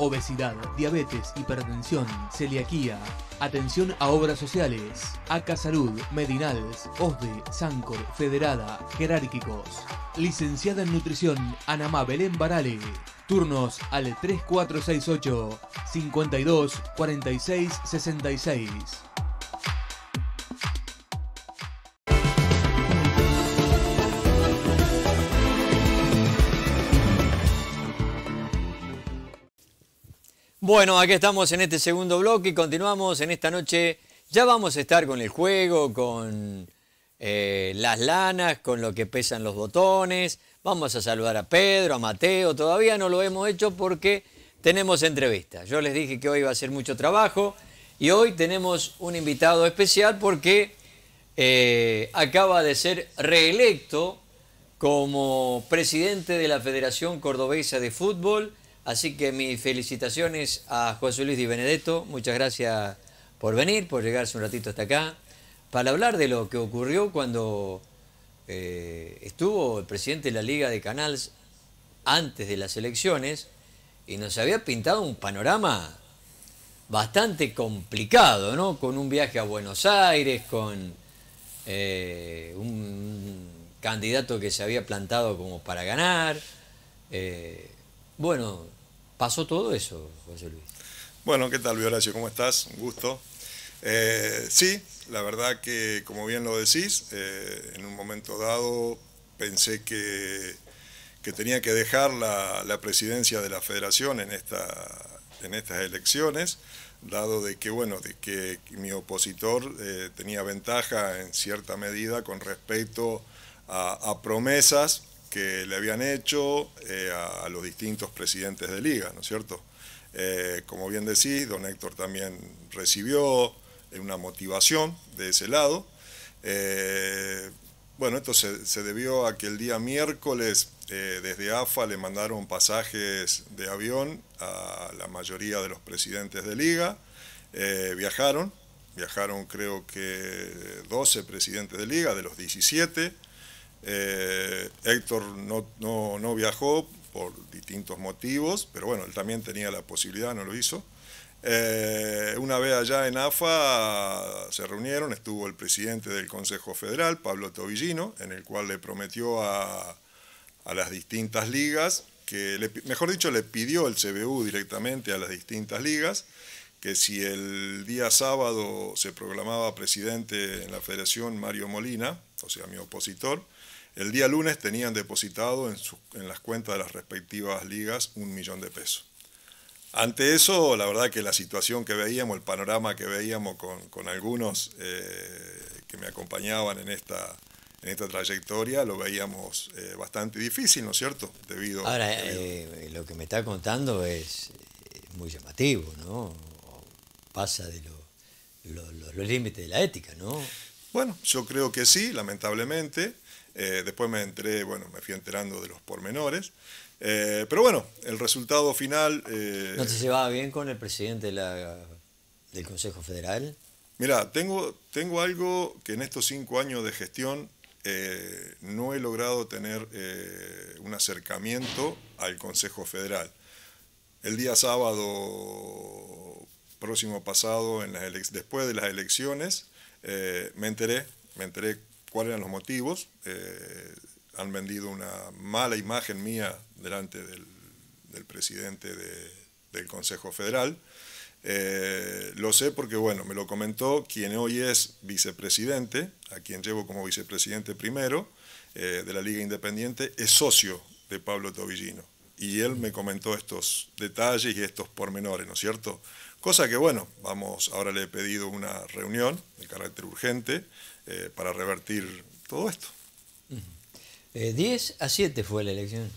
obesidad, diabetes, hipertensión, celiaquía. Atención a obras sociales. ACA Salud, Medinals, OSDE, Sancor, Federada, Jerárquicos. Licenciada en Nutrición, Anamá Belén Barale. Turnos al 3468 52 46 66. Bueno, aquí estamos en este segundo bloque y continuamos en esta noche. Ya vamos a estar con el juego, con eh, las lanas, con lo que pesan los botones. Vamos a saludar a Pedro, a Mateo. Todavía no lo hemos hecho porque tenemos entrevistas. Yo les dije que hoy va a ser mucho trabajo y hoy tenemos un invitado especial porque eh, acaba de ser reelecto como presidente de la Federación Cordobesa de Fútbol Así que mis felicitaciones a José Luis Di Benedetto. Muchas gracias por venir, por llegarse un ratito hasta acá, para hablar de lo que ocurrió cuando eh, estuvo el presidente de la Liga de Canals antes de las elecciones y nos había pintado un panorama bastante complicado, ¿no? Con un viaje a Buenos Aires, con eh, un candidato que se había plantado como para ganar. Eh, bueno, pasó todo eso, José Luis. Bueno, ¿qué tal, Horacio? ¿Cómo estás? Un gusto. Eh, sí, la verdad que, como bien lo decís, eh, en un momento dado pensé que, que tenía que dejar la, presidencia de la federación en, esta, en estas elecciones, dado de que, bueno, de que mi opositor eh, tenía ventaja en cierta medida con respecto a promesas que le habían hecho eh, a, los distintos presidentes de liga, ¿no es cierto? Eh, como bien decís, don Héctor también recibió eh, una motivación de ese lado. bueno, esto se, debió a que el día miércoles desde AFA le mandaron pasajes de avión a la mayoría de los presidentes de liga. viajaron, viajaron creo que 12 presidentes de liga de los 17. Eh, Héctor no, no, viajó por distintos motivos, pero bueno, él también tenía la posibilidad, no lo hizo. Eh, una vez allá en AFA se reunieron, estuvo el presidente del Consejo Federal, Pablo Tobillino, en el cual le prometió a, a las distintas ligas, que mejor dicho, le pidió el CBU directamente a las distintas ligas, que si el día sábado se proclamaba presidente en la federación Mario Molina, o sea, mi opositor, el día lunes tenían depositado en, las cuentas de las respectivas ligas un millón de pesos. Ante eso, la verdad que la situación que veíamos, el panorama que veíamos con, algunos eh, que me acompañaban en esta, en esta trayectoria, lo veíamos eh, bastante difícil, ¿no es cierto? Debido, Ahora, eh, lo que me está contando es muy llamativo, ¿no? Pasa de los límites de la ética, ¿no? Bueno, yo creo que sí, lamentablemente. Eh, después me enteré, bueno, me fui enterando de los pormenores. Eh, pero bueno, el resultado final... Eh, ¿No te llevaba bien con el presidente del Consejo Federal? Mira, tengo, tengo algo que en estos cinco años de gestión no he logrado tener un acercamiento al Consejo Federal. El día sábado próximo pasado, en las después de las elecciones, me enteré, me enteré cuáles eran los motivos. Eh, han vendido una mala imagen mía delante del, presidente del Consejo Federal. Eh, lo sé porque, bueno, me lo comentó quien hoy es vicepresidente, a quien llevo como vicepresidente primero eh, de la Liga Independiente, es socio de Pablo Tobillino. Y él me comentó estos detalles y estos pormenores, ¿no es cierto? Cosa que, bueno, vamos, ahora le he pedido una reunión de carácter urgente eh, para revertir todo esto. 10 eh, a 7 fue la elección.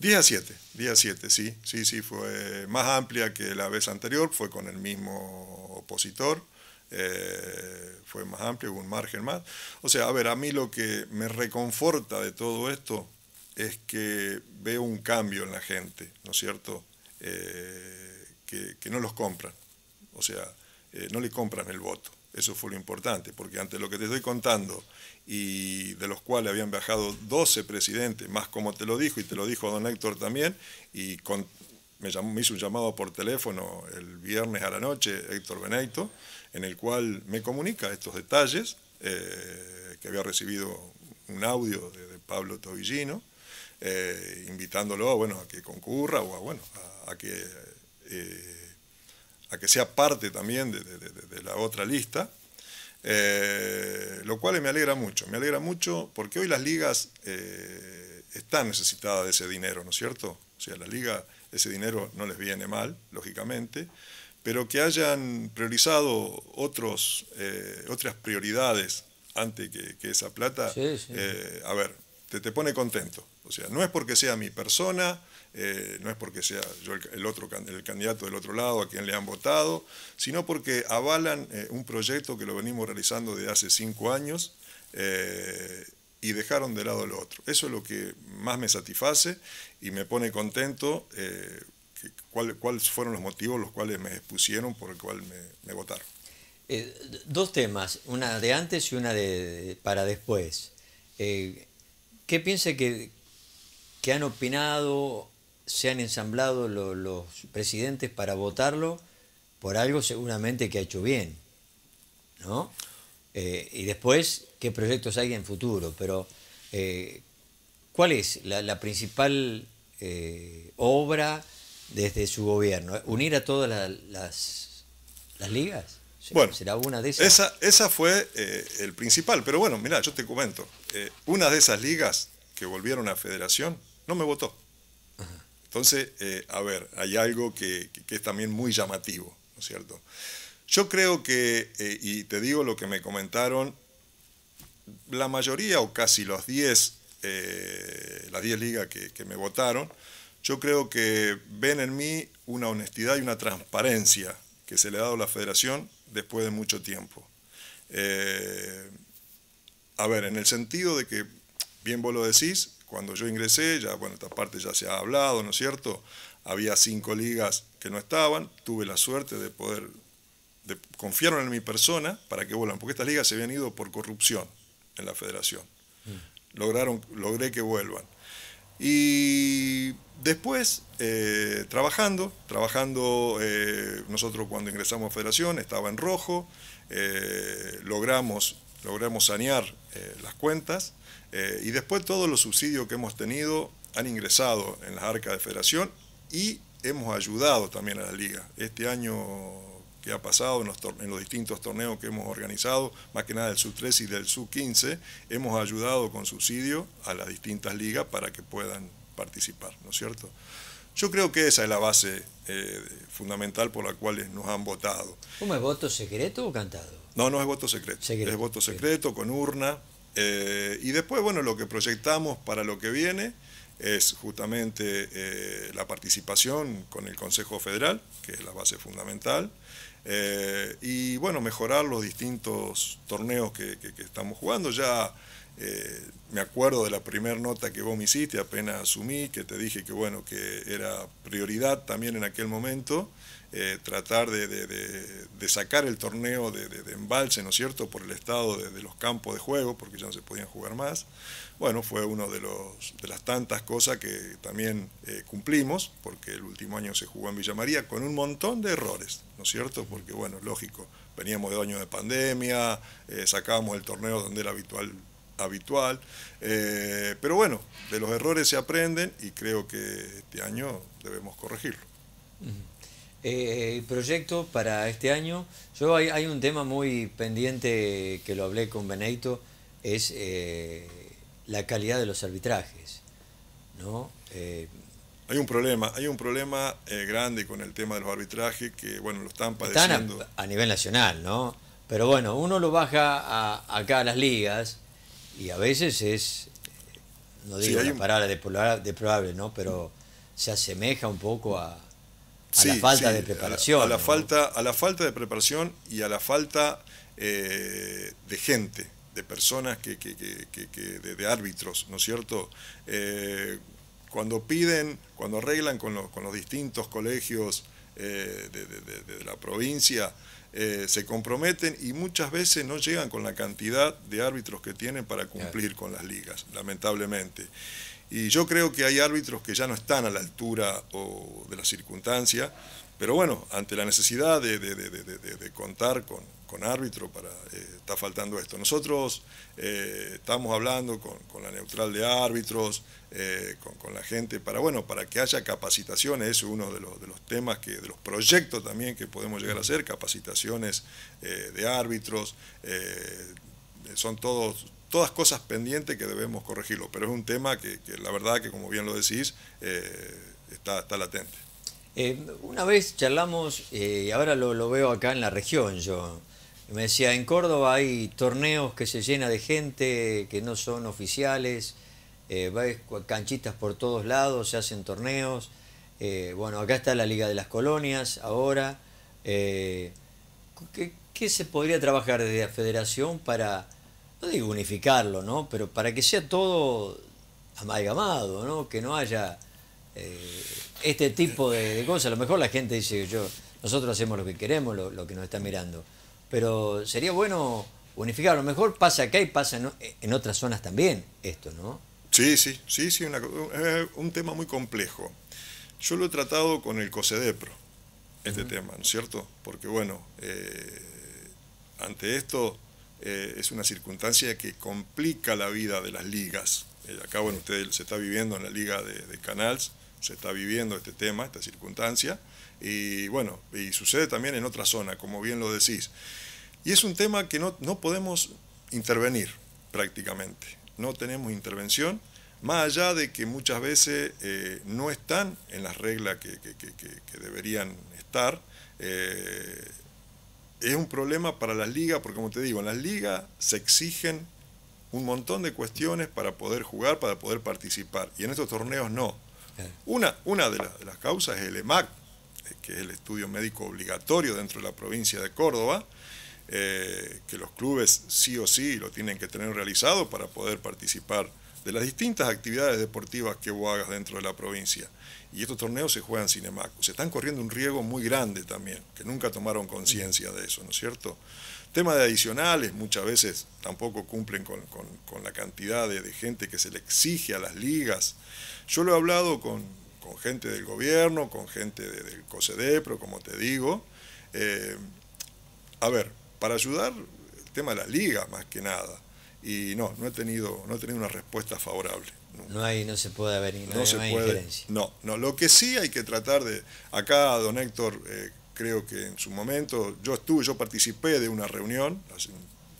10 a 7, 10 a 7, sí, sí, sí, fue más amplia que la vez anterior, fue con el mismo opositor, eh, fue más amplio, hubo un margen más. O sea, a ver, a mí lo que me reconforta de todo esto es que veo un cambio en la gente, ¿no es cierto? que, que, no los compran, o sea, no le compran el voto. Eso fue lo importante, porque ante lo que te estoy contando, y de los cuales habían viajado 12 presidentes, más como te lo dijo, y te lo dijo don Héctor también, y me, hizo un llamado por teléfono el viernes a la noche, Héctor Beneito, en el cual me comunica estos detalles, eh, que había recibido un audio de, Pablo Tobillino, eh, invitándolo bueno, a que concurra o a, bueno, a, que, eh, a que sea parte también de, la otra lista. lo cual me alegra mucho, me alegra mucho porque hoy las ligas están necesitadas de ese dinero, ¿no es cierto? O sea, la liga ese dinero no les viene mal, lógicamente, pero que hayan priorizado otros, eh, otras prioridades antes que, esa plata, eh, a ver, te, te pone contento. O sea, no es porque sea mi persona, eh, no es porque sea yo el, otro, el candidato del otro lado a quien le han votado, sino porque avalan un proyecto que lo venimos realizando desde hace cinco años y dejaron de lado lo otro. Eso es lo que más me satisface y me pone contento eh, cuáles fueron los motivos los cuales me expusieron por el cual me, votaron. Eh, dos temas, una de antes y una de, para después. Eh, ¿Qué piensa que, que, han opinado, se han ensamblado los presidentes para votarlo por algo seguramente que ha hecho bien? ¿no? y después, ¿qué proyectos hay en futuro? Pero, ¿cuál es la principal eh, obra desde su gobierno? ¿Unir a todas las, las ligas? Bueno, ¿será una de esas? Esa, esa fue eh, el principal, pero bueno, mira, yo te comento, eh, una de esas ligas que volvieron a federación no me votó. Entonces, a ver, hay algo que, es también muy llamativo, ¿no es cierto? Yo creo que, y te digo lo que me comentaron, la mayoría o casi los 10 eh, las 10 ligas que, me votaron, yo creo que ven en mí una honestidad y una transparencia que se le ha dado a la federación después de mucho tiempo. Eh, a ver, en el sentido de que, bien vos lo decís, cuando yo ingresé, ya, bueno, esta parte ya se ha hablado, ¿no es cierto? Había cinco ligas que no estaban, tuve la suerte de poder, de, confiaron en mi persona para que vuelvan, porque estas ligas se habían ido por corrupción en la federación lograron, logré que vuelvan. Y después, eh, trabajando, trabajando, eh, nosotros cuando ingresamos a Federación estaba en rojo, eh, logramos, logramos sanear las cuentas y después todos los subsidios que hemos tenido han ingresado en las arcas de Federación y hemos ayudado también a la liga. Este año que ha pasado en los, distintos torneos que hemos organizado, más que nada del Sub-13 y del Sub-15, hemos ayudado con subsidio a las distintas ligas para que puedan participar, ¿no es cierto? Yo creo que esa es la base eh, fundamental por la cual nos han votado. ¿Cómo es voto secreto o cantado? No, no es voto secreto. Es voto secreto con urna. Eh, y después, bueno, lo que proyectamos para lo que viene es justamente eh, la participación con el Consejo Federal, que es la base fundamental, y bueno, mejorar los distintos torneos que, estamos jugando. Ya eh, me acuerdo de la primera nota que vos me hiciste, apenas asumí, que te dije que bueno, que era prioridad también en aquel momento. Eh, tratar de, sacar el torneo de, embalse, ¿no es cierto?, por el estado de, los campos de juego, porque ya no se podían jugar más. Bueno, fue una de, los, de las tantas cosas que también eh, cumplimos, porque el último año se jugó en Villa María con un montón de errores, ¿no es cierto? Porque, bueno, lógico, veníamos de años de pandemia, sacábamos el torneo donde era habitual habitual. pero bueno, de los errores se aprenden y creo que este año debemos corregirlo. Eh, el proyecto para este año, yo hay, un tema muy pendiente que lo hablé con Beneito, es eh, la calidad de los arbitrajes. ¿no? Eh, hay un problema, hay un problema grande con el tema de los arbitrajes que bueno lo están padeciendo. Están a, nivel nacional, ¿no? Pero bueno, uno lo baja a, acá a las ligas y a veces es, no digo la palabra de probable, ¿no? Pero se asemeja un poco a, a la falta de preparación. A la, falta, a la falta de preparación y a la falta eh, de gente, de personas, que, que, de, árbitros, ¿no es cierto? Eh, cuando piden, cuando arreglan con, con los distintos colegios eh, de, la provincia, se comprometen y muchas veces no llegan con la cantidad de árbitros que tienen para cumplir con las ligas, lamentablemente. Y yo creo que hay árbitros que ya no están a la altura o de la circunstancia, pero bueno, ante la necesidad de, contar con, con árbitro, para, eh, está faltando esto. Nosotros eh, estamos hablando con, la neutral de árbitros, eh, con, la gente, para, bueno, para que haya capacitaciones, es uno de los, de los temas, que, de los proyectos también que podemos llegar a hacer, capacitaciones de árbitros, son todos todas cosas pendientes que debemos corregirlo, pero es un tema que, la verdad que, como bien lo decís, eh, está, está, latente. Eh, una vez charlamos, eh, ahora lo, veo acá en la región yo, me decía, en Córdoba hay torneos que se llena de gente, que no son oficiales, ves canchitas por todos lados, se hacen torneos, bueno, acá está la Liga de las Colonias ahora, ¿qué, ¿qué se podría trabajar desde la federación para no digo unificarlo, ¿no? Pero para que sea todo amalgamado, ¿no? Que no haya eh, este tipo de, cosas. A lo mejor la gente dice, yo, nosotros hacemos lo que queremos, lo, que nos está mirando. Pero sería bueno unificar. A lo mejor pasa acá y pasa en, otras zonas también esto, ¿no? Sí, sí, sí, sí, un tema muy complejo. Yo lo he tratado con el COSEDEPRO, este tema, ¿no es cierto? Porque bueno, eh, ante esto eh, es una circunstancia que complica la vida de las ligas. Eh, acá, bueno, usted se está viviendo en la liga de, Canals, se está viviendo este tema, esta circunstancia, y bueno, y sucede también en otra zona, como bien lo decís. Y es un tema que no, no podemos intervenir prácticamente, no tenemos intervención, más allá de que muchas veces eh, no están en las reglas que, deberían estar es un problema para las ligas, porque como te digo, en las ligas se exigen un montón de cuestiones para poder jugar, para poder participar, y en estos torneos no. Una, una de, las causas es el EMAC, eh, que es el estudio médico obligatorio dentro de la provincia de Córdoba, eh, que los clubes sí o sí lo tienen que tener realizado para poder participar de las distintas actividades deportivas que vos hagas dentro de la provincia y estos torneos se juegan sin EMAC. Se están corriendo un riesgo muy grande también, que nunca tomaron conciencia de eso, ¿no es cierto? Tema de adicionales, muchas veces tampoco cumplen con, la cantidad de, gente que se le exige a las ligas. Yo lo he hablado con, gente del gobierno, con gente del COSEDEPRO, como te digo. Eh, a ver, para ayudar, el tema de las ligas más que nada. Y no, no he tenido, no he tenido una respuesta favorable. No hay, no se puede haber no, no se puede, No, no, lo que sí hay que tratar de, acá don Héctor, eh, creo que en su momento, yo estuve, yo participé de una reunión, hace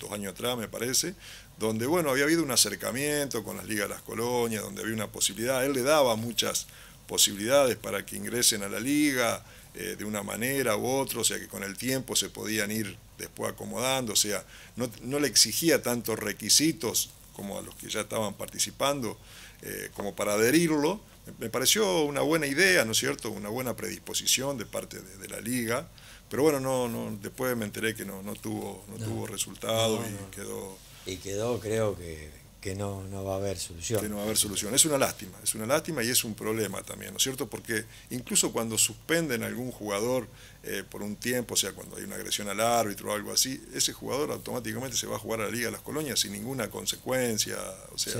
dos años atrás me parece, donde bueno, había habido un acercamiento con las ligas de las colonias, donde había una posibilidad, él le daba muchas posibilidades para que ingresen a la liga eh, de una manera u otra, o sea que con el tiempo se podían ir después acomodando, o sea, no, no le exigía tantos requisitos como a los que ya estaban participando, eh, como para adherirlo. Me pareció una buena idea, ¿no es cierto? Una buena predisposición de parte de, la liga. Pero bueno, no, no, después me enteré que no, no tuvo, no, tuvo resultado y quedó. Y quedó, creo que que no, no va a haber solución. Que no va a haber solución. Es una lástima, es una lástima y es un problema también, ¿no es cierto? Porque incluso cuando suspenden a algún jugador eh, por un tiempo, o sea, cuando hay una agresión al árbitro o algo así, ese jugador automáticamente se va a jugar a la Liga de las Colonias sin ninguna consecuencia. O sea,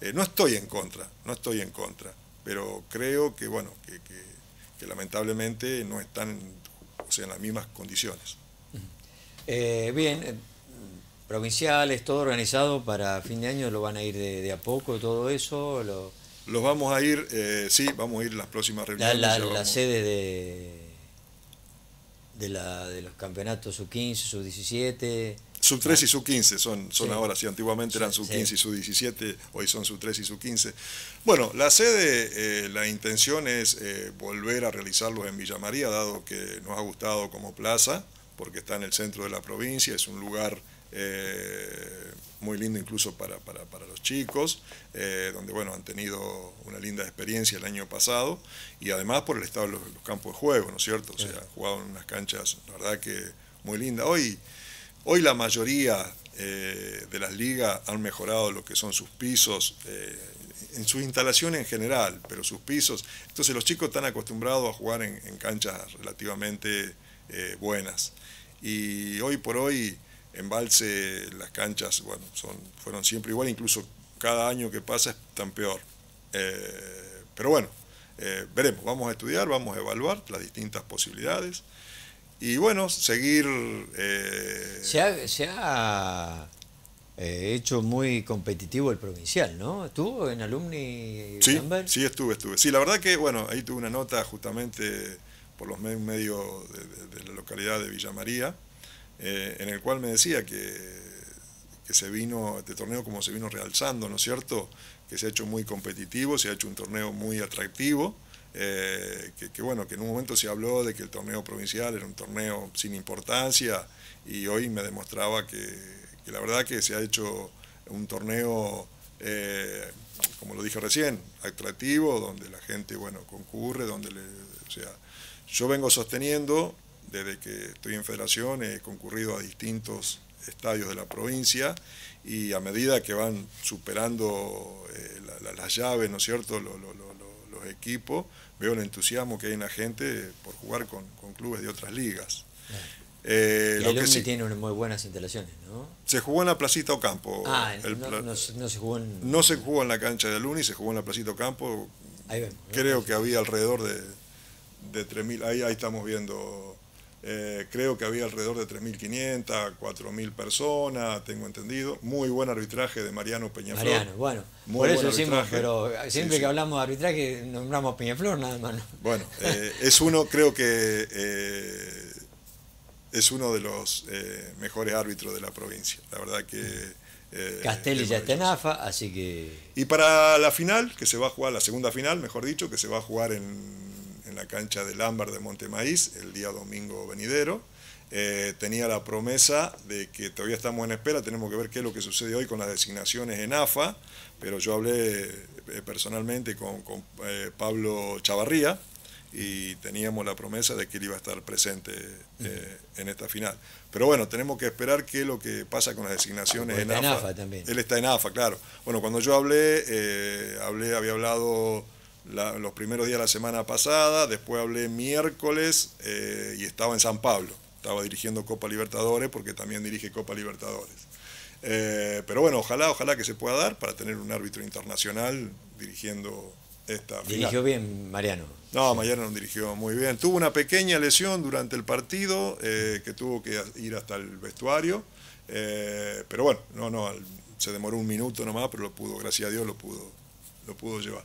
eh, no estoy en contra, no estoy en contra, pero creo que, bueno, que, lamentablemente no están o sea, en las mismas condiciones. Eh, bien, provinciales, todo organizado para fin de año, lo van a ir de, a poco, todo eso. Lo... Los vamos a ir, eh, sí, vamos a ir las próximas reuniones. La, sede de, de, la, de los campeonatos sub-15, sub-17. Sub-3 y sub-15 son, son ahora, sí, antiguamente eran sub-15 y sub-17, hoy son sub-3 y sub-15. Bueno, la sede, eh, la intención es eh, volver a realizarlos en Villa María, dado que nos ha gustado como plaza, porque está en el centro de la provincia, es un lugar eh, muy lindo incluso para, los chicos, eh, donde bueno, han tenido una linda experiencia el año pasado, y además por el estado de los, campos de juego, ¿no es cierto? O sea, han jugado en unas canchas, la verdad que muy lindas. Hoy, hoy la mayoría eh, de las ligas han mejorado lo que son sus pisos, en su instalación en general, pero sus pisos. Entonces los chicos están acostumbrados a jugar en, en canchas relativamente buenas. Y hoy por hoy Embalse, las canchas, bueno, son, fueron siempre igual, incluso cada año que pasa están peor. pero bueno, veremos, vamos a estudiar, vamos a evaluar las distintas posibilidades. Y bueno, seguir... Se ha, se ha hecho muy competitivo el provincial, ¿no? ¿Estuvo en Alumni Sí, sí estuve, estuve. Sí, la verdad que, bueno, ahí tuve una nota justamente por los medios de, la localidad de Villa María, eh, en el cual me decía que, que se vino, este torneo como se vino realzando, ¿no es cierto? Que se ha hecho muy competitivo, se ha hecho un torneo muy atractivo, eh, que, bueno, que en un momento se habló de que el torneo provincial era un torneo sin importancia y hoy me demostraba que, que la verdad que se ha hecho un torneo, eh, como lo dije recién, atractivo, donde la gente, bueno, concurre, donde le, o sea, yo vengo sosteniendo, desde que estoy en federación, he concurrido a distintos estadios de la provincia y a medida que van superando eh, las llaves, ¿no es cierto?, los, equipos, veo el entusiasmo que hay en la gente por jugar con, clubes de otras ligas. Eh, lo que sí, tiene muy buenas instalaciones, ¿no? Se jugó en la Placita Ocampo. Ah, no, se jugó en... No se jugó en la cancha de Aluni, se jugó en la Placita Ocampo. Ahí vemos. Creo que había alrededor de de 3.000, ahí, ahí estamos viendo, eh, creo que había alrededor de 3.500, 4.000 personas, tengo entendido. Muy buen arbitraje de Mariano Peñaflor. Mariano, bueno, por eso decimos, pero siempre que hablamos de arbitraje nombramos Peñaflor nada más. Bueno, eh, es uno, creo que eh, es uno de los mejores árbitros de la provincia. La verdad que... Castelli ya está en AFA, así que... Y para la final, que se va a jugar, la segunda final, mejor dicho, que se va a jugar en la cancha del Ámbar de Montemaíz el día domingo venidero. Eh, tenía la promesa de que todavía estamos en espera, tenemos que ver qué es lo que sucede hoy con las designaciones en AFA, pero yo hablé eh, personalmente con, eh, Pablo Chavarría y teníamos la promesa de que él iba a estar presente en esta final. Pero bueno, tenemos que esperar qué es lo que pasa con las designaciones en, AFA. también. Él está en AFA, claro. Bueno, cuando yo hablé, hablé había hablado los primeros días de la semana pasada, después hablé miércoles eh, y estaba en San Pablo, estaba dirigiendo Copa Libertadores porque también dirige Copa Libertadores. Eh, pero bueno, ojalá, ojalá que se pueda dar para tener un árbitro internacional dirigiendo esta Dirigió bien Mariano. No, Mariano no dirigió muy bien. Tuvo una pequeña lesión durante el partido eh, que tuvo que ir hasta el vestuario. pero bueno, no, no, se demoró un minuto nomás, pero lo pudo, gracias a Dios lo pudo, lo pudo llevar.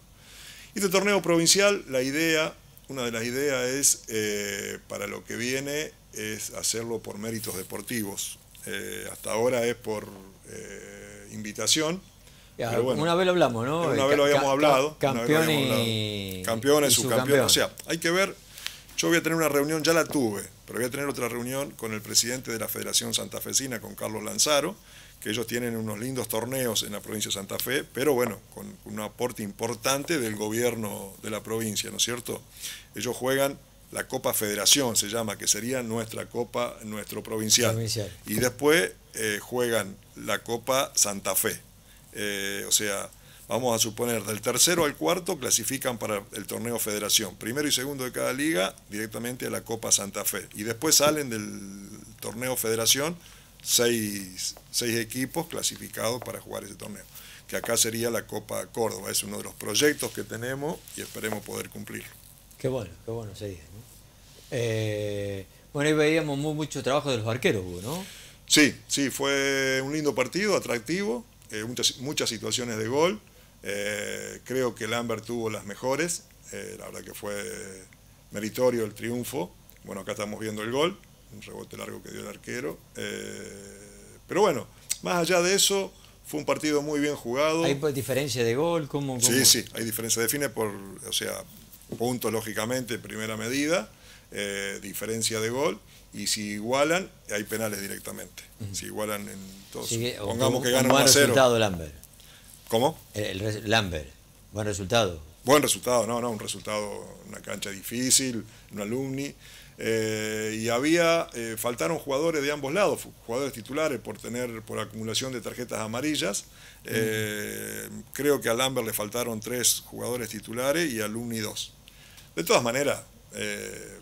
Este torneo provincial, la idea, una de las ideas es, eh, para lo que viene, es hacerlo por méritos deportivos. Eh, hasta ahora es por eh, invitación. una vez lo hablamos, ¿no? Una vez lo habíamos hablado. Campeón y... Campeones, subcampeón. O sea, hay que ver, yo voy a tener una reunión, ya la tuve, pero voy a tener otra reunión con el presidente de la Federación Santafesina, con Carlos Lanzaro, que ellos tienen unos lindos torneos en la provincia de Santa Fe, pero bueno, con un aporte importante del gobierno de la provincia, ¿no es cierto? Ellos juegan la Copa Federación, se llama, que sería nuestra Copa, nuestro provincial. Y después eh, juegan la Copa Santa Fe. Eh, o sea, vamos a suponer, del tercero al cuarto clasifican para el torneo Federación. Primero y segundo de cada liga directamente a la Copa Santa Fe. Y después salen del torneo Federación seis, equipos clasificados para jugar ese torneo, que acá sería la Copa Córdoba, es uno de los proyectos que tenemos y esperemos poder cumplirlo. Qué bueno, qué bueno sería. Eh, bueno, ahí veíamos mucho trabajo de los arqueros, ¿no? Sí, sí, fue un lindo partido, atractivo, eh, muchas, muchas situaciones de gol. Eh, creo que Lambert tuvo las mejores, la verdad que fue meritorio el triunfo. Bueno, acá estamos viendo el gol un rebote largo que dio el arquero. Eh, pero bueno, más allá de eso, fue un partido muy bien jugado. ¿Hay diferencia de gol? ¿Cómo, Sí, sí, hay diferencia. Define por, o sea, puntos lógicamente, primera medida, eh, diferencia de gol. Y si igualan, hay penales directamente. Si igualan en todos. pongamos que ganan un buen resultado, Lambert. ¿Cómo? El, Lambert. Buen resultado. Buen resultado, no, no, un resultado, una cancha difícil, un alumni. Eh, y había, eh, faltaron jugadores de ambos lados, jugadores titulares por tener, por acumulación de tarjetas amarillas. Eh, creo que a Lambert le faltaron tres jugadores titulares y a Lumni dos. De todas maneras,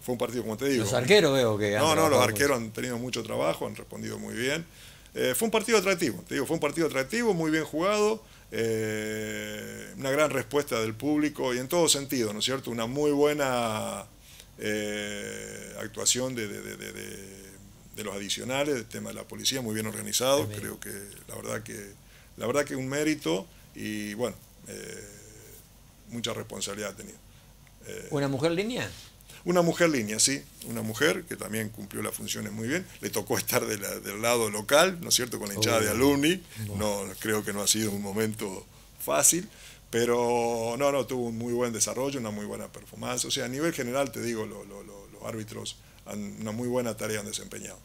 fue un partido, como te digo. Los arqueros veo que... no, no, los arqueros han tenido mucho trabajo, han respondido muy bien. fue un partido atractivo, te digo, fue un partido atractivo, muy bien jugado. una gran respuesta del público y en todo sentido, ¿no es cierto? Una muy buena eh, actuación de, los adicionales, el tema de la policía, muy bien organizado, creo que la verdad que, la verdad que un mérito y bueno, eh, mucha responsabilidad ha tenido. ¿Una mujer línea? Una mujer línea, sí, una mujer que también cumplió las funciones muy bien. Le tocó estar del lado local, ¿no es cierto?, con la hinchada de alumni. No, creo que no ha sido un momento fácil, pero no, no, tuvo un muy buen desarrollo, una muy buena performance. O sea, a nivel general, te digo, los árbitros han una muy buena tarea han desempeñado.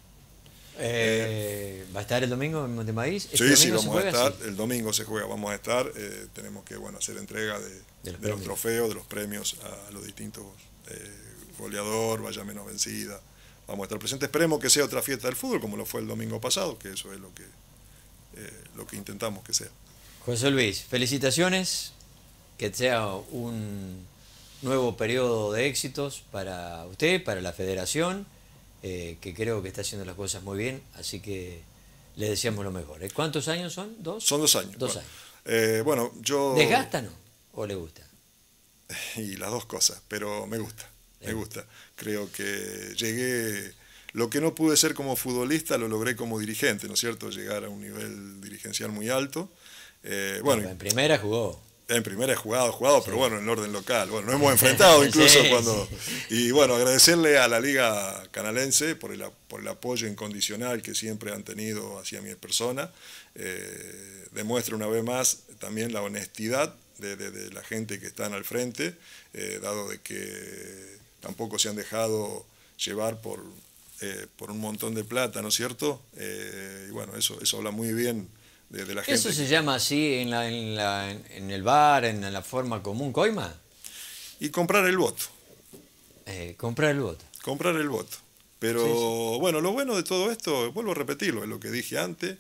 Eh, ¿Va a estar el domingo en Montemaíz? ¿Este sí, sí, vamos a estar. El domingo se juega, vamos a estar. Eh, tenemos que bueno, hacer entrega de, los, trofeos, de los premios a los distintos eh, goleador, vaya menos vencida. Vamos a estar presentes. Esperemos que sea otra fiesta del fútbol, como lo fue el domingo pasado, que eso es lo que, eh, lo que intentamos que sea. José Luis, felicitaciones. Que sea un nuevo periodo de éxitos para usted, para la federación, eh, que creo que está haciendo las cosas muy bien, así que le deseamos lo mejor. ¿eh? ¿Cuántos años son? ¿Dos? Son dos años. Dos años. bueno, yo... ¿Desgasta no? ¿O le gusta? Y las dos cosas, pero me gusta me gusta. Creo que llegué, lo que no pude ser como futbolista lo logré como dirigente, ¿no es cierto? Llegar a un nivel dirigencial muy alto. Eh, bueno, en primera jugó. En primera he jugado, jugado, pero bueno, en el orden local. Bueno, nos hemos enfrentado incluso cuando... Y bueno, agradecerle a la Liga Canalense por el, por el apoyo incondicional que siempre han tenido hacia mi persona. Eh, demuestra una vez más también la honestidad de, la gente que están al frente, eh, dado de que tampoco se han dejado llevar por, eh, por un montón de plata, ¿no es cierto? Eh, y bueno, eso, eso habla muy bien de, la gente. ¿Eso se llama así en, la, en, la, en, el bar, en la forma común, coima? Y comprar el voto. Eh, comprar el voto. Comprar el voto. Pero bueno, lo bueno de todo esto, vuelvo a repetirlo, es lo que dije antes,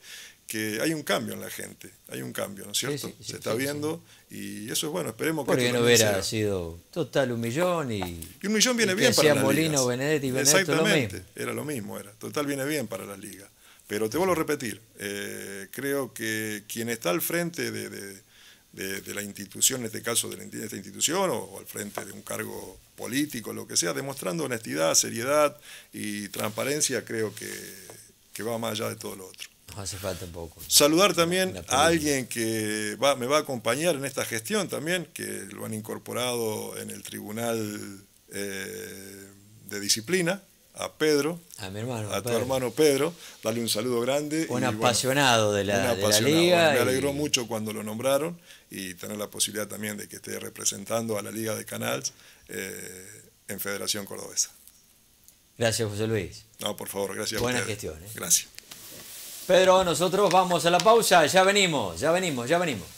que hay un cambio en la gente, hay un cambio, ¿no es cierto? Se está viendo y eso es bueno, esperemos que... Porque no hubiera sido total un millón y... Y un millón viene bien para las Molino, Benedetti, Exactamente, era lo mismo, era. Total viene bien para la liga. Pero te vuelvo a repetir, eh, creo que quien está al frente de, la institución, en este caso de, esta institución, o, al frente de un cargo político, lo que sea, demostrando honestidad, seriedad y transparencia, creo que, que va más allá de todo lo otro hace falta un poco. Saludar también a alguien que me va a acompañar en esta gestión también, que lo han incorporado en el Tribunal eh, de Disciplina, a Pedro, a mi hermano, a tu hermano Pedro, darle un saludo grande. Un apasionado de la, liga. me alegró mucho cuando lo nombraron y tener la posibilidad también de que esté representando a la Liga de Canals eh, en Federación Cordobesa. Gracias, José Luis. No, por favor, gracias. Buena gestión. ¿eh? Gracias. Pedro, nosotros vamos a la pausa, ya venimos, ya venimos, ya venimos.